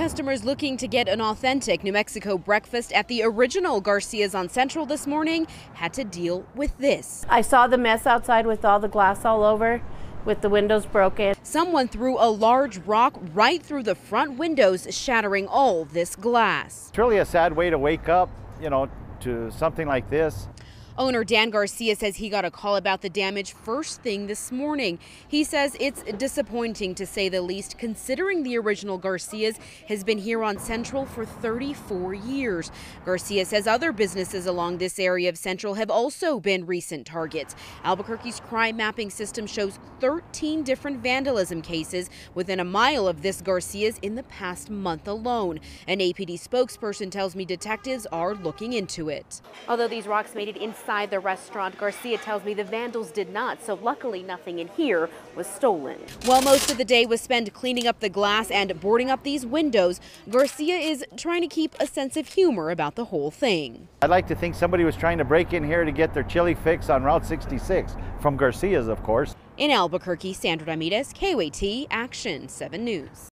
Customers looking to get an authentic New Mexico breakfast at the original Garcia's on Central this morning had to deal with this. I saw the mess outside with all the glass all over, with the windows broken. Someone threw a large rock right through the front windows, shattering all this glass. It's really a sad way to wake up, you know, to something like this. Owner Dan Garcia says he got a call about the damage first thing this morning. He says it's disappointing to say the least, considering the original Garcia's has been here on Central for 34 years. Garcia says other businesses along this area of Central have also been recent targets. Albuquerque's crime mapping system shows 13 different vandalism cases within a mile of this Garcia's in the past month alone. An APD spokesperson tells me detectives are looking into it. Although these rocks made it inside inside the restaurant. Garcia tells me the vandals did not, so luckily nothing in here was stolen. While most of the day was spent cleaning up the glass and boarding up these windows, Garcia is trying to keep a sense of humor about the whole thing. I'd like to think somebody was trying to break in here to get their chili fix on Route 66 from Garcia's, of course. In Albuquerque, Sandra Ramirez, KOAT Action 7 News.